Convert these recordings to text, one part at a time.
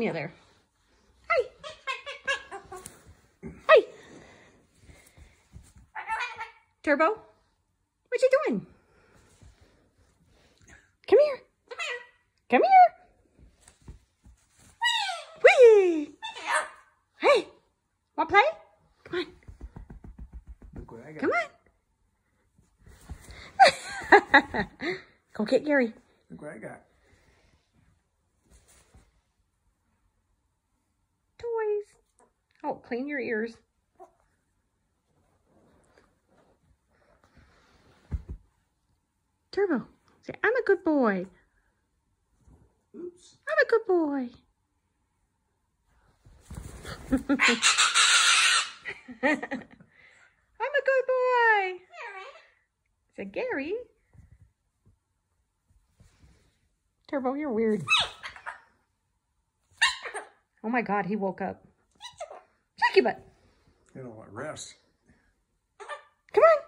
Yeah, there. Hi. Hi. Turbo, what you doing? Come here. Come here. Whee! Hey, want play? Come on. Look what I got. Come on. Go get Gary. Look what I got. Oh, clean your ears. Turbo, say, I'm a good boy. Oops. I'm a good boy. I'm a good boy. Said Gary. Turbo, you're weird. Oh my God, he woke up. Your butt. You know what? Rest. Come on.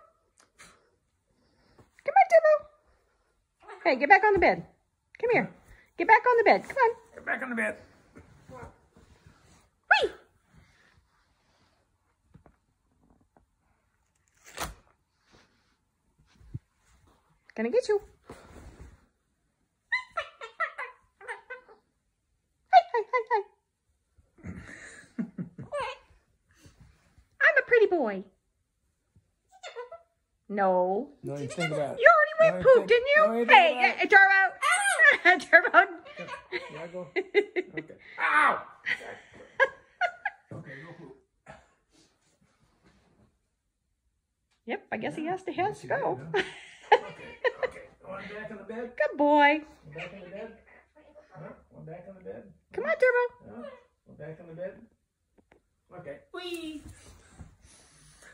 Come on, Turbo. Hey, get back on the bed. Come here. Get back on the bed. Come on. Get back on the bed. Whee! Gonna get you. Hi, hi, hi, hi. I'm a pretty boy. No. No, you think about it. You already went No, poop, think- didn't you? no, you hey, about uh, Turbo. Turbo. Yeah, go. Okay. Ow! okay, go poop. Yep, I guess he has to has to go. did, Okay, okay. One back on the bed. Good boy. One back on the bed. Huh? One back on the bed. Come on, Turbo. Huh? One back on the bed. Okay. Whee!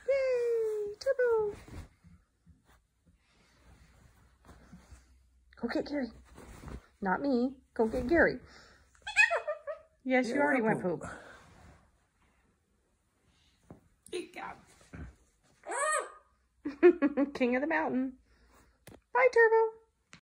Yay, Turbo. Go get Gary. Not me. Go get Gary. Yes, you Yeah, already went poop. poop. King of the mountain. Bye, Turbo.